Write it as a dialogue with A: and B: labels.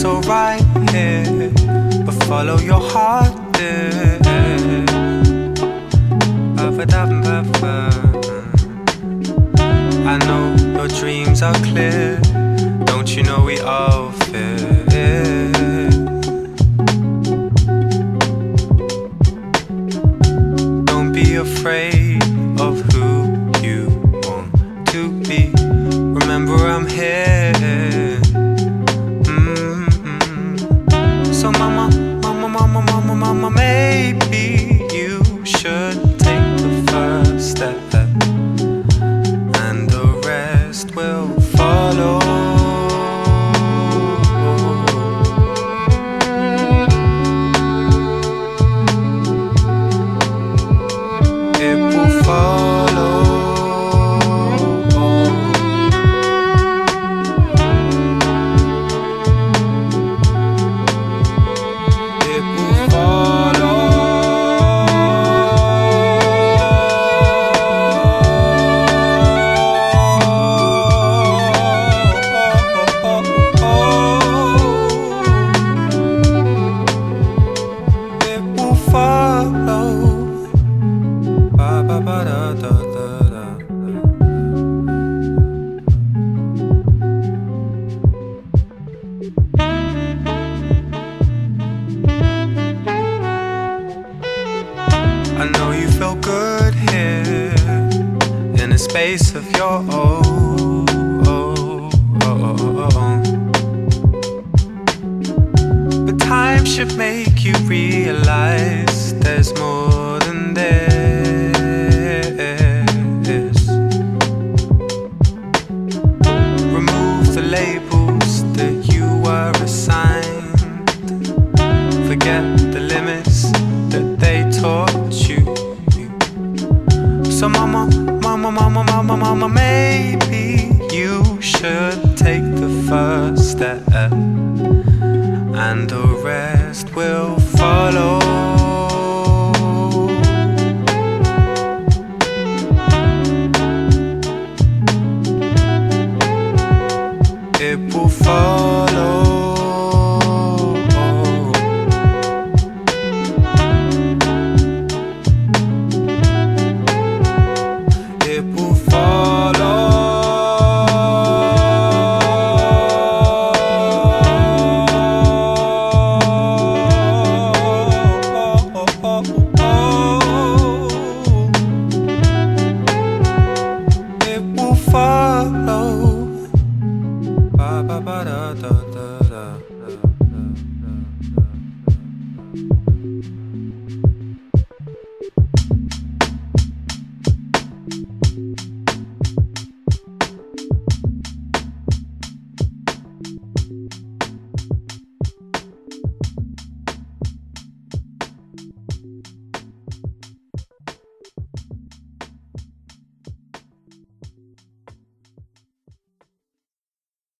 A: so right here, but follow your heart, dear. I know your dreams are clear. Don't you know we all fear? Don't be afraid space of your own. But time should make you realize there's more than this. Remove the labels that you were assigned. Forget the limits mama, mama, mama, maybe you should take the first step, and the rest will da, da, da.